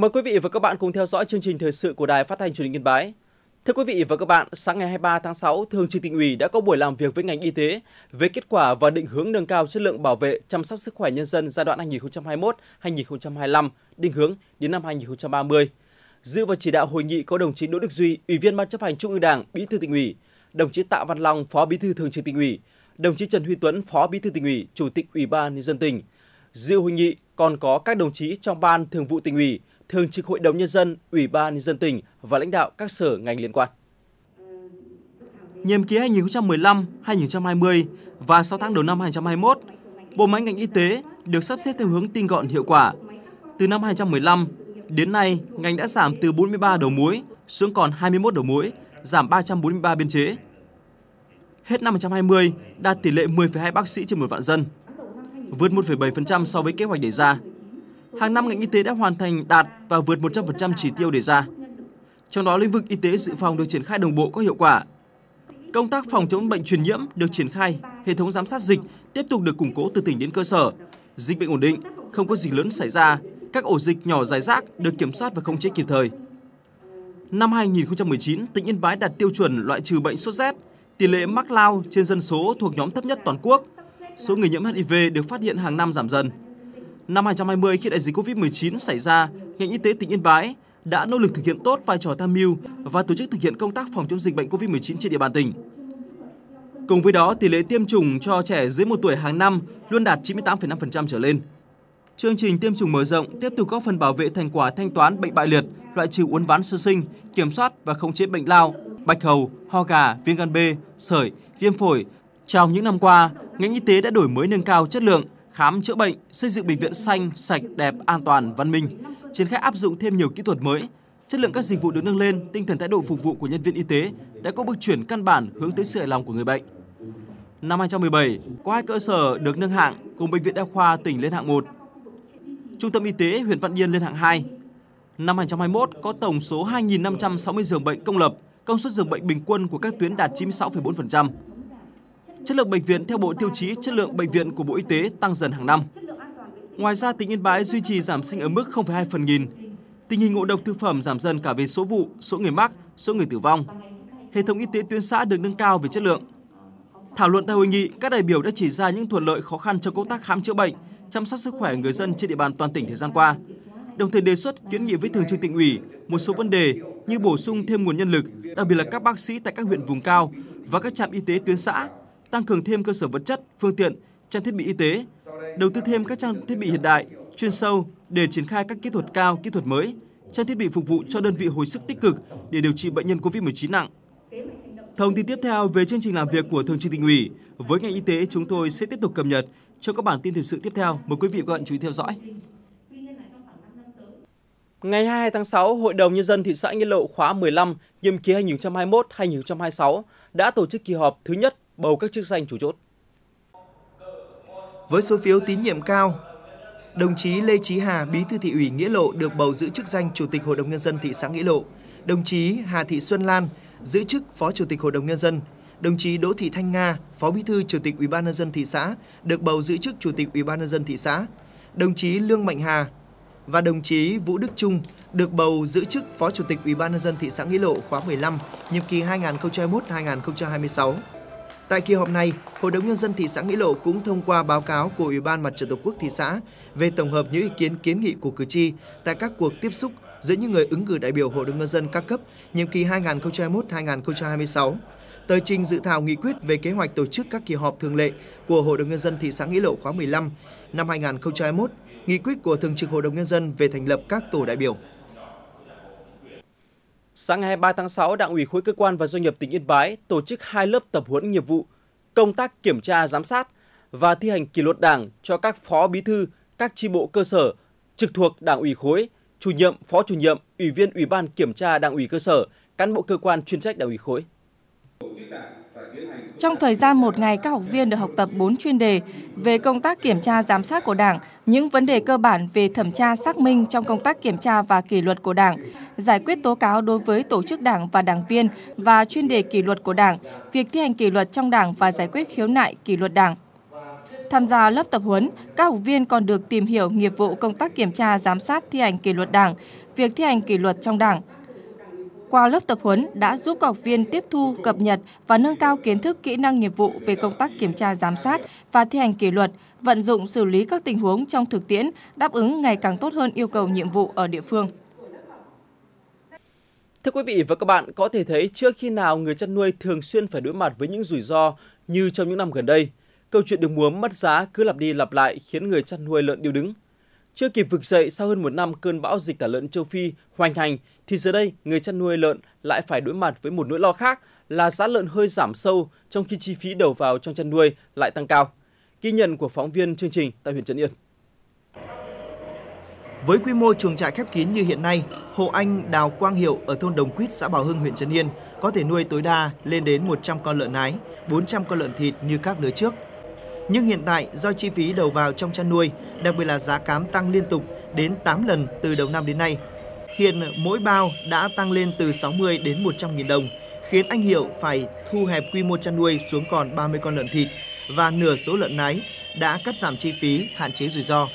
Mời quý vị và các bạn cùng theo dõi chương trình thời sự của Đài Phát thanh Truyền hình Yên Bái. Thưa quý vị và các bạn, sáng ngày 23 tháng 6, Thường trực tỉnh ủy đã có buổi làm việc với ngành y tế về kết quả và định hướng nâng cao chất lượng bảo vệ chăm sóc sức khỏe nhân dân giai đoạn 2021-2025, định hướng đến năm 2030. Dự và chỉ đạo hội nghị có đồng chí Đỗ Đức Duy, Ủy viên Ban chấp hành Trung ương Đảng, Bí thư tỉnh ủy, đồng chí Tạ Văn Long, Phó Bí thư Thường trực tỉnh ủy, đồng chí Trần Huy Tuấn, Phó Bí thư tỉnh ủy, Chủ tịch Ủy ban nhân dân tỉnh. Dự hội nghị còn có các đồng chí trong Ban Thường vụ tỉnh ủy, Thường trực Hội đồng nhân dân, Ủy ban nhân dân tỉnh và lãnh đạo các sở ngành liên quan. Nhiệm kỳ 2015-2020 và 6 tháng đầu năm 2021, bộ máy ngành y tế được sắp xếp theo hướng tinh gọn hiệu quả. Từ năm 2015 đến nay, ngành đã giảm từ 43 đầu mối xuống còn 21 đầu mối, giảm 343 biên chế. Hết năm 2020 đạt tỷ lệ 10,2 bác sĩ trên một vạn dân, vượt 1,7% so với kế hoạch đề ra. Hàng năm ngành y tế đã hoàn thành đạt và vượt 100% chỉ tiêu đề ra. Trong đó lĩnh vực y tế dự phòng được triển khai đồng bộ có hiệu quả. Công tác phòng chống bệnh truyền nhiễm được triển khai, hệ thống giám sát dịch tiếp tục được củng cố từ tỉnh đến cơ sở. Dịch bệnh ổn định, không có dịch lớn xảy ra, các ổ dịch nhỏ dài rác được kiểm soát và khống chế kịp thời. Năm 2019, tỉnh Yên Bái đạt tiêu chuẩn loại trừ bệnh sốt rét, tỷ lệ mắc lao trên dân số thuộc nhóm thấp nhất toàn quốc. Số người nhiễm HIV được phát hiện hàng năm giảm dần. Năm 2020 khi đại dịch Covid-19 xảy ra, ngành y tế tỉnh Yên Bái đã nỗ lực thực hiện tốt vai trò tham mưu và tổ chức thực hiện công tác phòng chống dịch bệnh Covid-19 trên địa bàn tỉnh. Cùng với đó, tỷ lệ tiêm chủng cho trẻ dưới 1 tuổi hàng năm luôn đạt 98,5% trở lên. Chương trình tiêm chủng mở rộng tiếp tục góp phần bảo vệ thành quả thanh toán bệnh bại liệt, loại trừ uốn ván sơ sinh, kiểm soát và khống chế bệnh lao, bạch hầu, ho gà, viêm gan B, sởi, viêm phổi. Trong những năm qua, ngành y tế đã đổi mới nâng cao chất lượng khám chữa bệnh, xây dựng bệnh viện xanh, sạch, đẹp, an toàn, văn minh, triển khai áp dụng thêm nhiều kỹ thuật mới. Chất lượng các dịch vụ được nâng lên, tinh thần thái độ phục vụ của nhân viên y tế đã có bước chuyển căn bản hướng tới sự hài lòng của người bệnh. Năm 2017, có hai cơ sở được nâng hạng cùng bệnh viện đa khoa tỉnh lên hạng 1. Trung tâm y tế huyện Văn Yên lên hạng 2. Năm 2021 có tổng số 2.560 giường bệnh công lập, công suất giường bệnh bình quân của các tuyến đạt 96,4%. Chất lượng bệnh viện theo Bộ Tiêu chí chất lượng bệnh viện của Bộ Y tế tăng dần hàng năm. Ngoài ra, tỉnh Yên Bái duy trì giảm sinh ở mức 0,2 phần nghìn. Tình hình ngộ độc thực phẩm giảm dần cả về số vụ, số người mắc, số người tử vong. Hệ thống y tế tuyến xã được nâng cao về chất lượng. Thảo luận tại hội nghị, các đại biểu đã chỉ ra những thuận lợi khó khăn trong công tác khám chữa bệnh, chăm sóc sức khỏe người dân trên địa bàn toàn tỉnh thời gian qua. Đồng thời đề xuất kiến nghị với thường trực tỉnh ủy một số vấn đề như bổ sung thêm nguồn nhân lực, đặc biệt là các bác sĩ tại các huyện vùng cao và các trạm y tế tuyến xã tăng cường thêm cơ sở vật chất, phương tiện, trang thiết bị y tế, đầu tư thêm các trang thiết bị hiện đại, chuyên sâu để triển khai các kỹ thuật cao, kỹ thuật mới, trang thiết bị phục vụ cho đơn vị hồi sức tích cực để điều trị bệnh nhân COVID-19 nặng. Thông tin tiếp theo về chương trình làm việc của Thường trực tỉnh ủy với ngành y tế chúng tôi sẽ tiếp tục cập nhật trong các bản tin thời sự tiếp theo. Mời quý vị và các bạn chú ý theo dõi. Ngày 22 tháng 6, Hội đồng Nhân dân thị xã Nghĩa Lộ khóa 15, nhiệm kỳ 2021-2026 đã tổ chức kỳ họp thứ nhất bầu các chức danh chủ chốt. Với số phiếu tín nhiệm cao, đồng chí Lê Chí Hà, Bí thư thị ủy Nghĩa Lộ được bầu giữ chức danh Chủ tịch Hội đồng nhân dân thị xã Nghĩa Lộ. Đồng chí Hà Thị Xuân Lan giữ chức Phó Chủ tịch Hội đồng nhân dân. Đồng chí Đỗ Thị Thanh Nga, Phó Bí thư Chủ tịch Ủy ban nhân dân thị xã được bầu giữ chức Chủ tịch Ủy ban nhân dân thị xã. Đồng chí Lương Mạnh Hà và đồng chí Vũ Đức Trung được bầu giữ chức Phó Chủ tịch Ủy ban nhân dân thị xã Nghĩa Lộ khóa 15, nhiệm kỳ 2021-2026. Tại kỳ họp này, Hội đồng Nhân dân thị xã Nghĩa Lộ cũng thông qua báo cáo của Ủy ban Mặt trận Tổ quốc thị xã về tổng hợp những ý kiến kiến nghị của cử tri tại các cuộc tiếp xúc giữa những người ứng cử đại biểu Hội đồng Nhân dân các cấp nhiệm kỳ 2021-2026. Tờ trình dự thảo nghị quyết về kế hoạch tổ chức các kỳ họp thường lệ của Hội đồng Nhân dân thị xã Nghĩa Lộ khóa 15 năm 2021, nghị quyết của Thường trực Hội đồng Nhân dân về thành lập các tổ đại biểu. Sáng ngày 23 tháng 6, Đảng ủy khối cơ quan và doanh nghiệp tỉnh Yên Bái tổ chức hai lớp tập huấn nghiệp vụ, công tác kiểm tra giám sát và thi hành kỷ luật Đảng cho các phó bí thư các chi bộ cơ sở trực thuộc Đảng ủy khối, chủ nhiệm, phó chủ nhiệm, ủy viên ủy ban kiểm tra Đảng ủy cơ sở, cán bộ cơ quan chuyên trách Đảng ủy khối. Trong thời gian một ngày, các học viên được học tập 4 chuyên đề về công tác kiểm tra giám sát của Đảng, những vấn đề cơ bản về thẩm tra xác minh trong công tác kiểm tra và kỷ luật của Đảng, giải quyết tố cáo đối với tổ chức Đảng và đảng viên và chuyên đề kỷ luật của Đảng, việc thi hành kỷ luật trong Đảng và giải quyết khiếu nại kỷ luật Đảng. Tham gia lớp tập huấn, các học viên còn được tìm hiểu nghiệp vụ công tác kiểm tra giám sát thi hành kỷ luật Đảng, việc thi hành kỷ luật trong Đảng. Qua lớp tập huấn đã giúp các học viên tiếp thu, cập nhật và nâng cao kiến thức kỹ năng nghiệp vụ về công tác kiểm tra giám sát và thi hành kỷ luật, vận dụng xử lý các tình huống trong thực tiễn, đáp ứng ngày càng tốt hơn yêu cầu nhiệm vụ ở địa phương. Thưa quý vị và các bạn, có thể thấy trước khi nào người chăn nuôi thường xuyên phải đối mặt với những rủi ro như trong những năm gần đây. Câu chuyện được múa mất giá cứ lặp đi lặp lại khiến người chăn nuôi lợn điêu đứng. Chưa kịp vực dậy sau hơn một năm cơn bão dịch tả lợn châu Phi hoành hành, thì giờ đây người chăn nuôi lợn lại phải đối mặt với một nỗi lo khác là giá lợn hơi giảm sâu trong khi chi phí đầu vào trong chăn nuôi lại tăng cao. Ghi nhận của phóng viên chương trình tại huyện Trấn Yên. Với quy mô chuồng trại khép kín như hiện nay, hộ anh Đào Quang Hiệu ở thôn Đồng Quýt, xã Bảo Hưng, huyện Trấn Yên có thể nuôi tối đa lên đến 100 con lợn nái, 400 con lợn thịt như các lứa trước. Nhưng hiện tại do chi phí đầu vào trong chăn nuôi, đặc biệt là giá cám tăng liên tục đến 8 lần từ đầu năm đến nay. Hiện mỗi bao đã tăng lên từ 60 đến 100 nghìn đồng, khiến anh Hiệu phải thu hẹp quy mô chăn nuôi xuống còn 30 con lợn thịt và nửa số lợn nái đã cắt giảm chi phí, hạn chế rủi ro.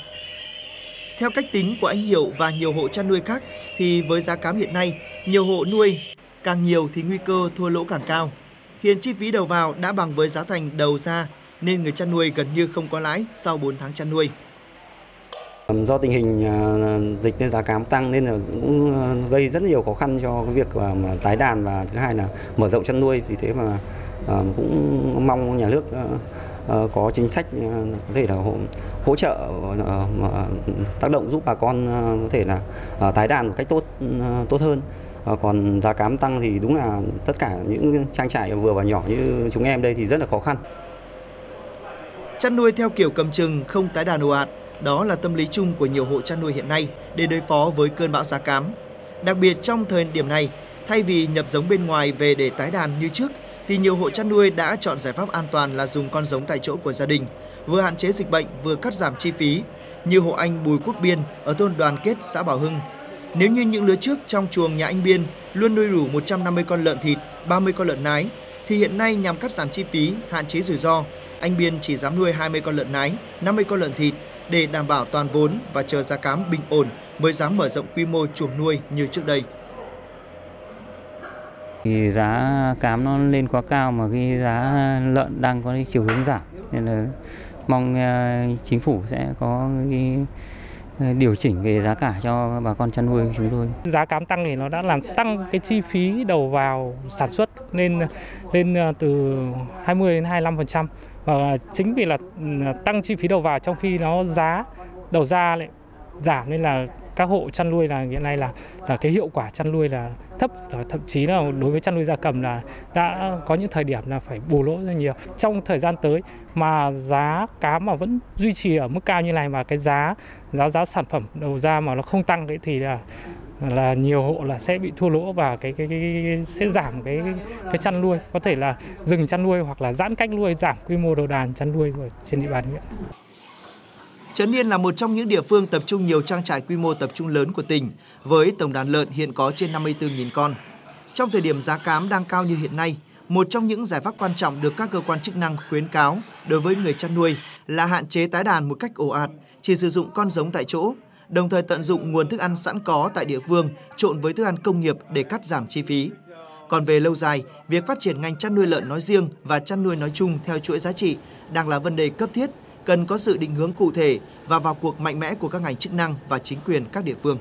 Theo cách tính của anh Hiệu và nhiều hộ chăn nuôi khác thì với giá cám hiện nay, nhiều hộ nuôi càng nhiều thì nguy cơ thua lỗ càng cao. Hiện chi phí đầu vào đã bằng với giá thành đầu ra nên người chăn nuôi gần như không có lãi sau 4 tháng chăn nuôi. Do tình hình à, dịch nên giá cám tăng nên là cũng à, gây rất nhiều khó khăn cho cái việc tái đàn và thứ hai là mở rộng chăn nuôi. Vì thế mà à, cũng mong nhà nước có chính sách có thể là hỗ, hỗ trợ tác động giúp bà con có thể là tái đàn một cách tốt tốt hơn. Còn giá cám tăng thì đúng là tất cả những trang trại vừa và nhỏ như chúng em đây thì rất là khó khăn. Chăn nuôi theo kiểu cầm chừng không tái đàn ồ ạt, đó là tâm lý chung của nhiều hộ chăn nuôi hiện nay để đối phó với cơn bão giá cám. Đặc biệt trong thời điểm này, thay vì nhập giống bên ngoài về để tái đàn như trước, thì nhiều hộ chăn nuôi đã chọn giải pháp an toàn là dùng con giống tại chỗ của gia đình, vừa hạn chế dịch bệnh vừa cắt giảm chi phí, như hộ anh Bùi Quốc Biên ở thôn Đoàn Kết, xã Bảo Hưng. Nếu như những lứa trước trong chuồng nhà anh Biên luôn nuôi đủ 150 con lợn thịt, 30 con lợn nái, thì hiện nay nhằm cắt giảm chi phí, hạn chế rủi ro, anh Biên chỉ dám nuôi 20 con lợn nái, 50 con lợn thịt để đảm bảo toàn vốn và chờ giá cám bình ổn mới dám mở rộng quy mô chuồng nuôi như trước đây. Thì giá cám nó lên quá cao mà cái giá lợn đang có chiều hướng giảm nên là mong ờ, chính phủ sẽ có cái ờ, điều chỉnh về giá cả cho bà con chăn nuôi của chúng tôi. Giá cám tăng thì nó đã làm tăng cái chi phí đầu vào sản xuất lên lên ờ, từ 20 đến 25% và chính vì là ừ, tăng chi phí đầu vào trong khi nó giá đầu ra lại giảm nên là các hộ chăn nuôi là hiện nay là là cái hiệu quả chăn nuôi là thấp. Thậm chí là đối với chăn nuôi gia cầm là đã có những thời điểm là phải bù lỗ rất nhiều. Trong thời gian tới mà giá cá mà vẫn duy trì ở mức cao như này mà cái giá giá giá sản phẩm đầu ra mà nó không tăng đấy thì là là nhiều hộ là sẽ bị thua lỗ và cái cái, cái, cái sẽ giảm cái cái chăn nuôi có thể là dừng chăn nuôi hoặc là giãn cách nuôi giảm quy mô đầu đàn chăn nuôi trên địa bàn huyện. Trấn Yên là một trong những địa phương tập trung nhiều trang trại quy mô tập trung lớn của tỉnh, với tổng đàn lợn hiện có trên 54.000 con. Trong thời điểm giá cám đang cao như hiện nay, một trong những giải pháp quan trọng được các cơ quan chức năng khuyến cáo đối với người chăn nuôi là hạn chế tái đàn một cách ồ ạt, chỉ sử dụng con giống tại chỗ, đồng thời tận dụng nguồn thức ăn sẵn có tại địa phương trộn với thức ăn công nghiệp để cắt giảm chi phí. Còn về lâu dài, việc phát triển ngành chăn nuôi lợn nói riêng và chăn nuôi nói chung theo chuỗi giá trị đang là vấn đề cấp thiết, cần có sự định hướng cụ thể và vào cuộc mạnh mẽ của các ngành chức năng và chính quyền các địa phương.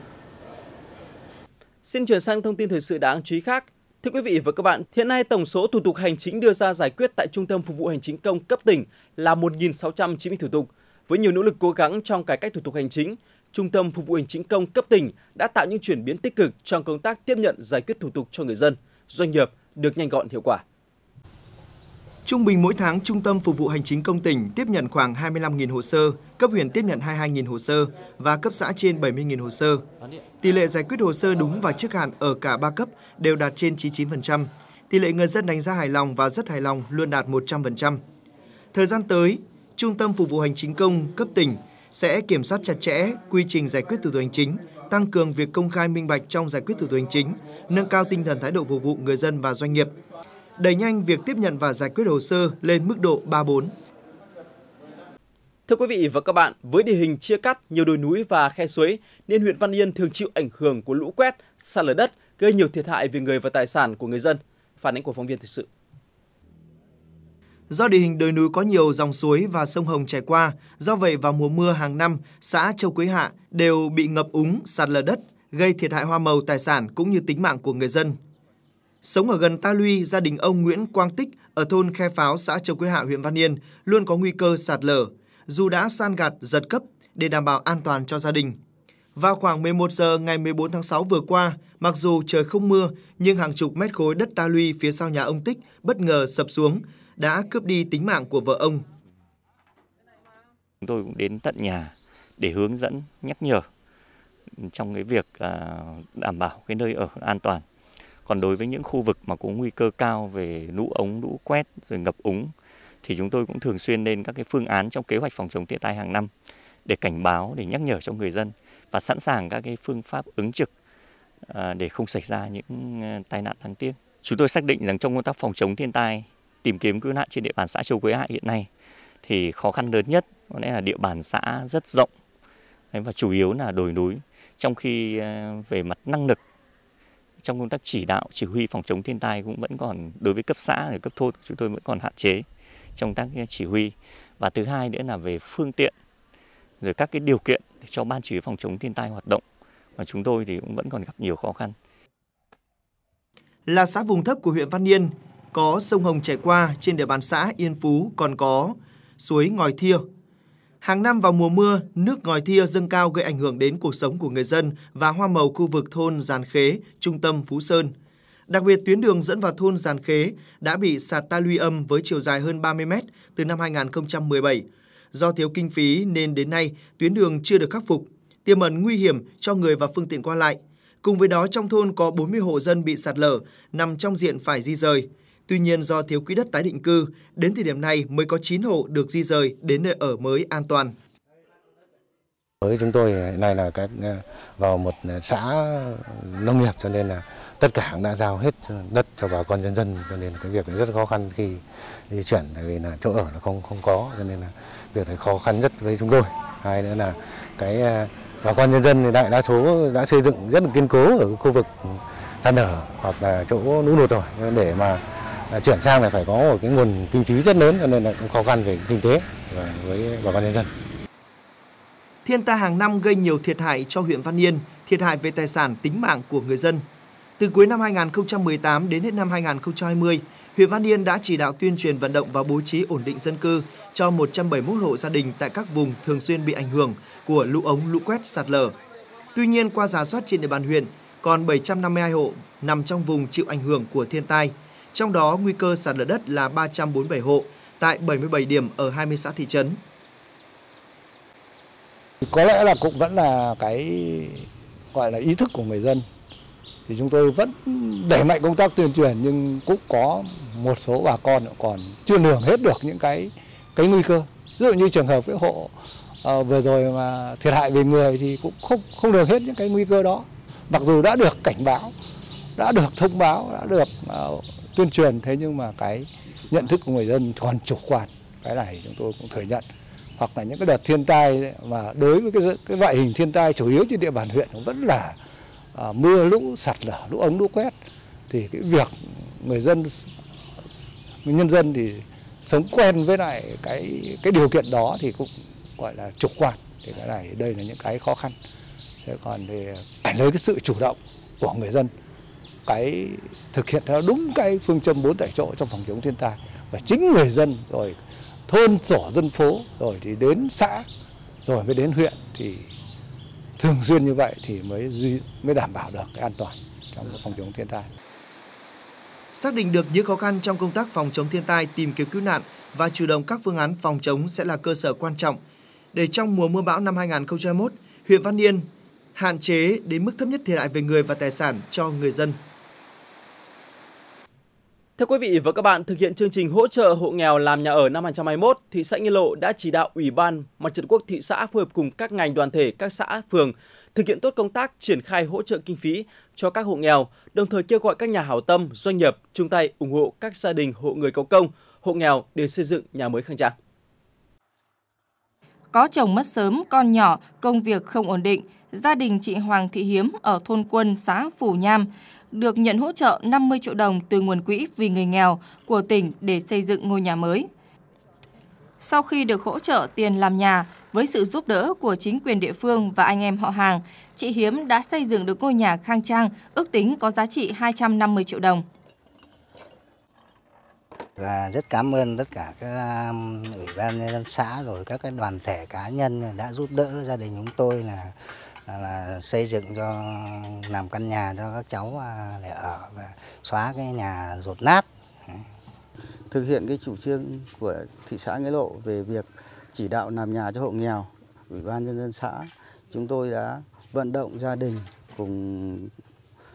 Xin chuyển sang thông tin thời sự đáng chú ý khác. Thưa quý vị và các bạn, hiện nay tổng số thủ tục hành chính đưa ra giải quyết tại Trung tâm Phục vụ Hành chính công cấp tỉnh là 1.690 thủ tục. Với nhiều nỗ lực cố gắng trong cải cách thủ tục hành chính, Trung tâm Phục vụ Hành chính công cấp tỉnh đã tạo những chuyển biến tích cực trong công tác tiếp nhận giải quyết thủ tục cho người dân, doanh nghiệp được nhanh gọn hiệu quả. Trung bình mỗi tháng, Trung tâm Phục vụ Hành chính công tỉnh tiếp nhận khoảng 25.000 hồ sơ, cấp huyện tiếp nhận 22.000 hồ sơ và cấp xã trên 70.000 hồ sơ. Tỷ lệ giải quyết hồ sơ đúng và trước hạn ở cả ba cấp đều đạt trên 99%. Tỷ lệ người dân đánh giá hài lòng và rất hài lòng luôn đạt 100%. Thời gian tới, Trung tâm Phục vụ Hành chính công cấp tỉnh sẽ kiểm soát chặt chẽ quy trình giải quyết thủ tục hành chính, tăng cường việc công khai minh bạch trong giải quyết thủ tục hành chính, nâng cao tinh thần thái độ phục vụ người dân và doanh nghiệp, đẩy nhanh việc tiếp nhận và giải quyết hồ sơ lên mức độ 3-4. Thưa quý vị và các bạn, với địa hình chia cắt, nhiều đồi núi và khe suối, nên huyện Văn Yên thường chịu ảnh hưởng của lũ quét, sạt lở đất, gây nhiều thiệt hại về người và tài sản của người dân. Phản ánh của phóng viên thời sự. Do địa hình đồi núi có nhiều dòng suối và sông Hồng chảy qua, do vậy vào mùa mưa hàng năm, xã Châu Quế Hạ đều bị ngập úng, sạt lở đất, gây thiệt hại hoa màu tài sản cũng như tính mạng của người dân. Sống ở gần Ta Luy, gia đình ông Nguyễn Quang Tích ở thôn Khe Pháo, xã Châu Quế Hạ, huyện Văn Yên luôn có nguy cơ sạt lở, dù đã san gạt giật cấp để đảm bảo an toàn cho gia đình. Vào khoảng 11 giờ ngày 14 tháng 6 vừa qua, mặc dù trời không mưa, nhưng hàng chục mét khối đất ta luy phía sau nhà ông Tích bất ngờ sập xuống, đã cướp đi tính mạng của vợ ông. Chúng tôi cũng đến tận nhà để hướng dẫn, nhắc nhở trong cái việc à, đảm bảo cái nơi ở an toàn. Còn đối với những khu vực mà có nguy cơ cao về lũ ống, lũ quét rồi ngập úng thì chúng tôi cũng thường xuyên lên các cái phương án trong kế hoạch phòng chống thiên tai hàng năm để cảnh báo, để nhắc nhở cho người dân và sẵn sàng các cái phương pháp ứng trực à, để không xảy ra những à, tai nạn đáng tiếc. Chúng tôi xác định rằng trong công tác phòng chống thiên tai, tìm kiếm cứu nạn trên địa bàn xã Châu Quế Hạ hiện nay thì khó khăn lớn nhất có lẽ là địa bàn xã rất rộng và chủ yếu là đồi núi. Trong khi ờ, về mặt năng lực trong công tác chỉ đạo chỉ huy phòng chống thiên tai cũng vẫn còn đối với cấp xã và cấp thôn chúng tôi vẫn còn hạn chế trong tác ờ, chỉ huy và thứ hai nữa là về phương tiện rồi các cái điều kiện cho ban chỉ huy phòng chống thiên tai hoạt động mà chúng tôi thì cũng vẫn còn gặp nhiều khó khăn. Là xã vùng thấp của huyện Văn Yên, có sông Hồng chảy qua trên địa bàn xã Yên Phú còn có suối Ngòi Thia. Hàng năm vào mùa mưa, nước ngòi thia dâng cao gây ảnh hưởng đến cuộc sống của người dân và hoa màu khu vực thôn Giàn Khế, trung tâm Phú Sơn. Đặc biệt, tuyến đường dẫn vào thôn Giàn Khế đã bị sạt ta luy âm với chiều dài hơn 30 mét từ năm 2017. Do thiếu kinh phí nên đến nay tuyến đường chưa được khắc phục, tiềm ẩn nguy hiểm cho người và phương tiện qua lại. Cùng với đó trong thôn có 40 hộ dân bị sạt lở, nằm trong diện phải di rời. Tuy nhiên do thiếu quỹ đất tái định cư, đến thời điểm này mới có 9 hộ được di rời đến nơi ở mới an toàn. Với chúng tôi hiện nay là các ờ, vào một ờ, xã nông nghiệp cho nên là tất cả cũng đã giao hết đất cho bà con nhân dân cho nên cái việc này rất khó khăn khi di chuyển tại vì là chỗ ở là không không có cho nên là việc này khó khăn nhất với chúng tôi hai nữa là cái ờ, bà con nhân dân thì đại đa số đã xây dựng rất là kiên cố ở khu vực sạt lở hoặc là chỗ lũ lụt rồi để mà chuyển sang là phải có một cái nguồn kinh phí rất lớn cho nên là cũng khó khăn về kinh tế và với bà con nhân dân. Thiên tai hàng năm gây nhiều thiệt hại cho huyện Văn Yên, thiệt hại về tài sản tính mạng của người dân. Từ cuối năm 2018 đến hết năm 2020, huyện Văn Yên đã chỉ đạo tuyên truyền vận động và bố trí ổn định dân cư cho 171 hộ gia đình tại các vùng thường xuyên bị ảnh hưởng của lũ ống, lũ quét, sạt lở. Tuy nhiên, qua giả soát trên địa bàn huyện, còn 752 hộ nằm trong vùng chịu ảnh hưởng của thiên tai. Trong đó, nguy cơ sạt lở đất là 347 hộ tại 77 điểm ở 20 xã thị trấn. Có lẽ là cũng vẫn là cái gọi là ý thức của người dân. Thì chúng tôi vẫn đẩy mạnh công tác tuyên truyền nhưng cũng có một số bà con còn chưa lường hết được những cái cái nguy cơ. Ví dụ như trường hợp cái hộ uh, vừa rồi mà thiệt hại về người thì cũng không không được hết những cái nguy cơ đó. Mặc dù đã được cảnh báo đã được thông báo đã được uh, tuyên truyền thế nhưng mà cái nhận thức của người dân còn chủ quan cái này chúng tôi cũng thừa nhận. Hoặc là những cái đợt thiên tai mà đối với cái cái loại hình thiên tai chủ yếu trên địa bàn huyện vẫn là à, mưa lũ sạt lở lũ ống lũ quét thì cái việc người dân nhân dân thì sống quen với lại cái cái điều kiện đó thì cũng gọi là chủ quan. Thì cái này đây là những cái khó khăn. Thế còn thì phải lấy cái sự chủ động của người dân cái thực hiện theo đúng cái phương châm bốn tại chỗ trong phòng chống thiên tai và chính người dân rồi thôn tổ dân phố rồi thì đến xã rồi mới đến huyện thì thường xuyên như vậy thì mới duy, mới đảm bảo được cái an toàn trong phòng chống thiên tai. Xác định được những khó khăn trong công tác phòng chống thiên tai, tìm kiếm cứu nạn và chủ động các phương án phòng chống sẽ là cơ sở quan trọng để trong mùa mưa bão năm 2021, huyện Văn Yên hạn chế đến mức thấp nhất thiệt hại về người và tài sản cho người dân. Thưa quý vị và các bạn, thực hiện chương trình hỗ trợ hộ nghèo làm nhà ở năm 2021, thị xã Nghi Lộ đã chỉ đạo Ủy ban Mặt trận Quốc thị xã phối hợp cùng các ngành đoàn thể, các xã, phường thực hiện tốt công tác triển khai hỗ trợ kinh phí cho các hộ nghèo, đồng thời kêu gọi các nhà hảo tâm, doanh nghiệp chung tay ủng hộ các gia đình hộ người có công, hộ nghèo để xây dựng nhà mới khang trang. có chồng mất sớm, con nhỏ, công việc không ổn định, gia đình chị Hoàng Thị Hiếm ở thôn Quân, xã Phủ Nham được nhận hỗ trợ 50 triệu đồng từ nguồn quỹ vì người nghèo của tỉnh để xây dựng ngôi nhà mới. Sau khi được hỗ trợ tiền làm nhà với sự giúp đỡ của chính quyền địa phương và anh em họ hàng, chị Hiếm đã xây dựng được ngôi nhà khang trang, ước tính có giá trị 250 triệu đồng. Và rất cảm ơn tất cả các um, ủy ban nhân dân xã rồi các cái đoàn thể cá nhân đã giúp đỡ gia đình chúng tôi là là, xây dựng cho làm căn nhà cho các cháu à, để ở và xóa cái nhà rột nát. Thực hiện cái chủ trương của thị xã Nghĩa Lộ về việc chỉ đạo làm nhà cho hộ nghèo, ủy ban nhân dân xã chúng tôi đã vận động gia đình cùng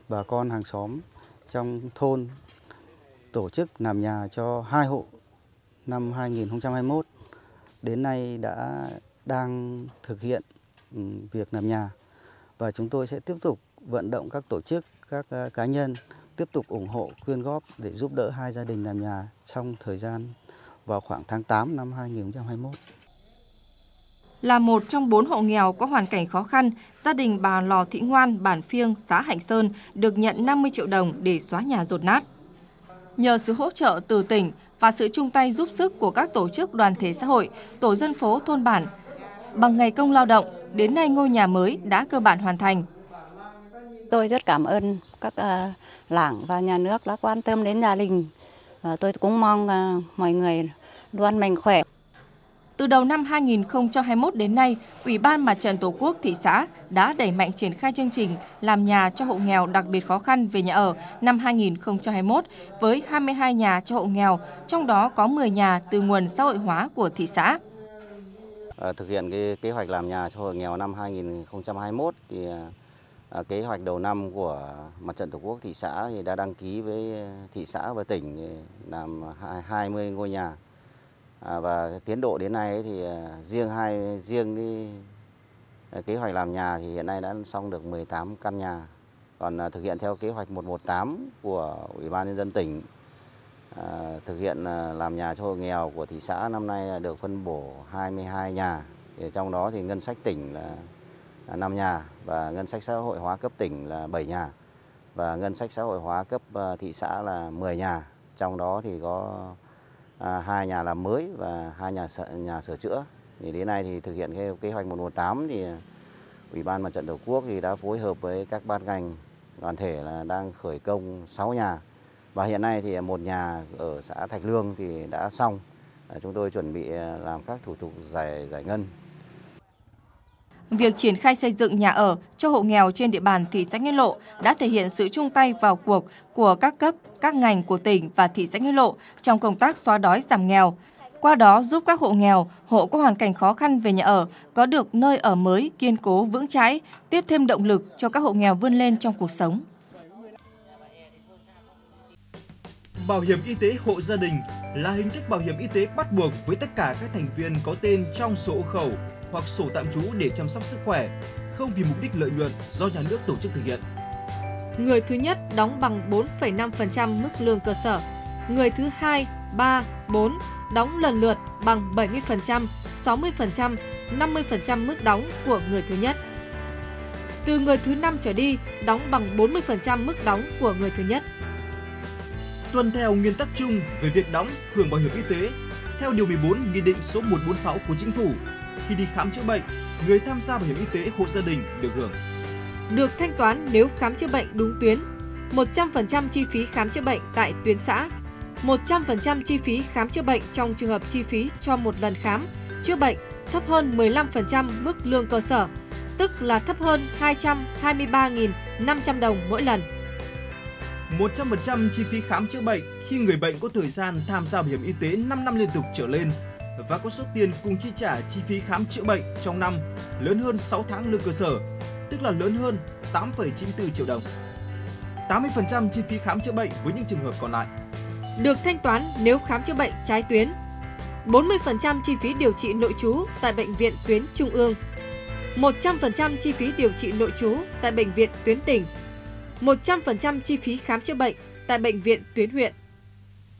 bà con hàng xóm trong thôn tổ chức làm nhà cho hai hộ năm 2021. Đến nay đã đang thực hiện ừ, việc làm nhà và chúng tôi sẽ tiếp tục vận động các tổ chức, các ờ, cá nhân tiếp tục ủng hộ quyên góp để giúp đỡ hai gia đình làm nhà trong thời gian vào khoảng tháng 8 năm 2021. Là một trong bốn hộ nghèo có hoàn cảnh khó khăn, gia đình bà Lò Thị Ngoan, bản Phiêng, xã Hạnh Sơn được nhận 50 triệu đồng để xóa nhà rột nát. Nhờ sự hỗ trợ từ tỉnh và sự chung tay giúp sức của các tổ chức đoàn thể xã hội, tổ dân phố thôn bản, bằng ngày công lao động, đến nay ngôi nhà mới đã cơ bản hoàn thành. Tôi rất cảm ơn các uh, làng và nhà nước đã quan tâm đến gia đình và tôi cũng mong uh, mọi người luôn mạnh khỏe. Từ đầu năm 2021 đến nay, Ủy ban Mặt trận Tổ quốc thị xã đã đẩy mạnh triển khai chương trình làm nhà cho hộ nghèo đặc biệt khó khăn về nhà ở năm 2021 với 22 nhà cho hộ nghèo, trong đó có 10 nhà từ nguồn xã hội hóa của thị xã. Ờ, thực hiện cái kế hoạch làm nhà cho hộ nghèo năm 2021 thì ờ, kế hoạch đầu năm của Mặt trận Tổ quốc thị xã thì đã đăng ký với thị xã và tỉnh làm 20 ngôi nhà ờ, và tiến độ đến nay thì riêng hai, riêng cái kế hoạch làm nhà thì hiện nay đã xong được 18 căn nhà. Còn thực hiện theo kế hoạch 118 của Ủy ban nhân dân tỉnh thực hiện à, làm nhà cho hộ nghèo của thị xã năm nay được phân bổ 22 nhà. Thì trong đó thì ngân sách tỉnh là à, 5 nhà và ngân sách xã hội hóa cấp tỉnh là 7 nhà và ngân sách xã hội hóa cấp à, thị xã là 10 nhà. Trong đó thì có hai nhà làm mới và hai nhà nhà sửa chữa. Thì đến nay thì thực hiện theo kế hoạch 118 thì Ủy ban Mặt trận Tổ quốc thì đã phối hợp với các ban ngành đoàn thể là đang khởi công 6 nhà và hiện nay thì một nhà ở xã Thạch Lương thì đã xong. À, chúng tôi chuẩn bị à, làm các thủ tục giải giải ngân Việc triển khai xây dựng nhà ở cho hộ nghèo trên địa bàn thị xã Nghĩa Lộ đã thể hiện sự chung tay vào cuộc của các cấp, các ngành của tỉnh và thị xã Nghĩa Lộ trong công tác xóa đói giảm nghèo. Qua đó giúp các hộ nghèo, hộ có hoàn cảnh khó khăn về nhà ở có được nơi ở mới kiên cố vững chãi, tiếp thêm động lực cho các hộ nghèo vươn lên trong cuộc sống. Bảo hiểm y tế hộ gia đình là hình thức bảo hiểm y tế bắt buộc với tất cả các thành viên có tên trong sổ hộ khẩu hoặc sổ tạm trú để chăm sóc sức khỏe, không vì mục đích lợi nhuận do nhà nước tổ chức thực hiện. Người thứ nhất đóng bằng 4,5% mức lương cơ sở. Người thứ hai, 3, 4 đóng lần lượt bằng 70%, 60%, 50% mức đóng của người thứ nhất. Từ người thứ năm trở đi, đóng bằng 40% mức đóng của người thứ nhất. Tuân theo nguyên tắc chung về việc đóng hưởng bảo hiểm y tế theo Điều 14 Nghị định số 146 của Chính phủ khi đi khám chữa bệnh, người tham gia bảo hiểm y tế hộ gia đình được hưởng. Được thanh toán nếu khám chữa bệnh đúng tuyến, 100% chi phí khám chữa bệnh tại tuyến xã, 100% chi phí khám chữa bệnh trong trường hợp chi phí cho một lần khám chữa bệnh thấp hơn 15% mức lương cơ sở, tức là thấp hơn 223.500 đồng mỗi lần. 100% chi phí khám chữa bệnh khi người bệnh có thời gian tham gia bảo hiểm y tế 5 năm liên tục trở lên và có số tiền cùng chi trả chi phí khám chữa bệnh trong năm lớn hơn 6 tháng lương cơ sở, tức là lớn hơn 8,94 triệu đồng. 80% chi phí khám chữa bệnh với những trường hợp còn lại. Được thanh toán nếu khám chữa bệnh trái tuyến. 40% chi phí điều trị nội trú tại bệnh viện tuyến trung ương. 100% chi phí điều trị nội trú tại bệnh viện tuyến tỉnh. 100% chi phí khám chữa bệnh tại bệnh viện tuyến huyện.